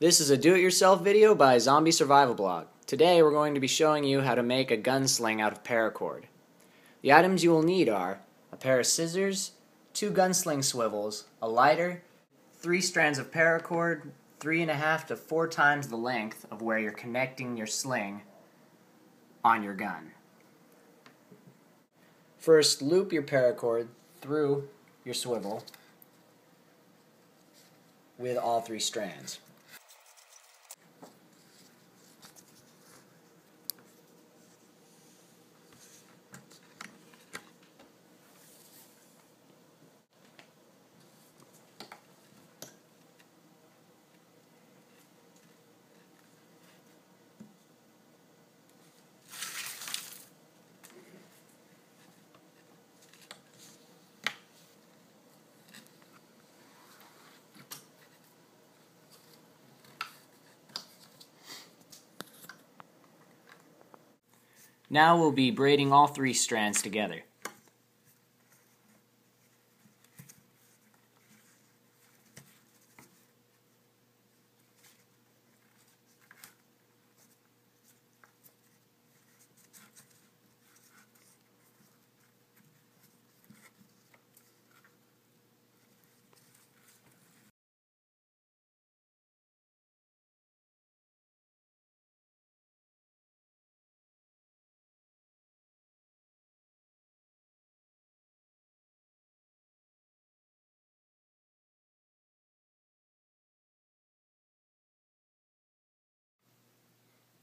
This is a do-it-yourself video by Zombie Survival Blog. Today we're going to be showing you how to make a gun sling out of paracord. The items you will need are a pair of scissors, two gunsling swivels, a lighter, three strands of paracord, three and a half to four times the length of where you're connecting your sling on your gun. First, loop your paracord through your swivel with all three strands. Now we'll be braiding all three strands together.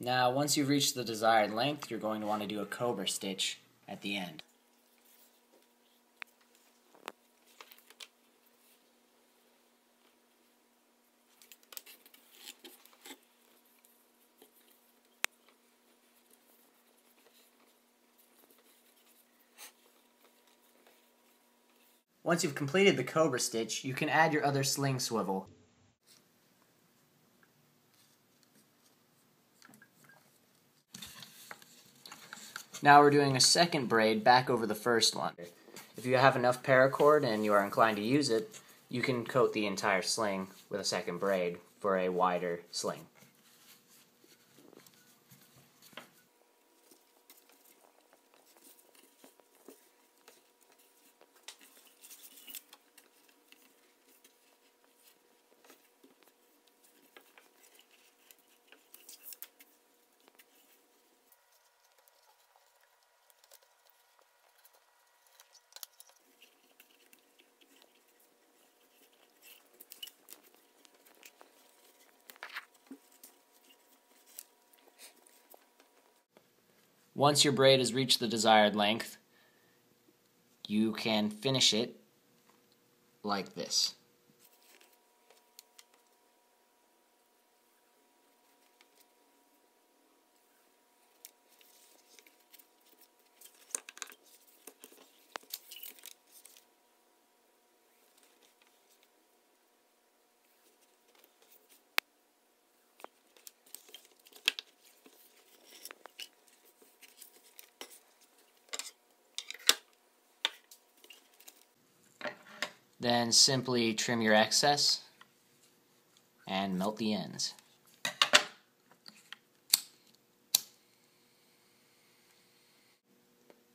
Now, once you've reached the desired length, you're going to want to do a cobra stitch at the end. Once you've completed the cobra stitch, you can add your other sling swivel. Now we're doing a second braid back over the first one. If you have enough paracord and you are inclined to use it, you can coat the entire sling with a second braid for a wider sling. Once your braid has reached the desired length, you can finish it like this. Then simply trim your excess and melt the ends.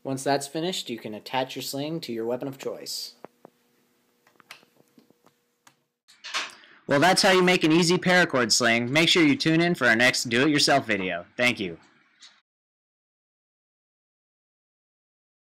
Once that's finished, you can attach your sling to your weapon of choice. Well, that's how you make an easy paracord sling. Make sure you tune in for our next do-it-yourself video. Thank you.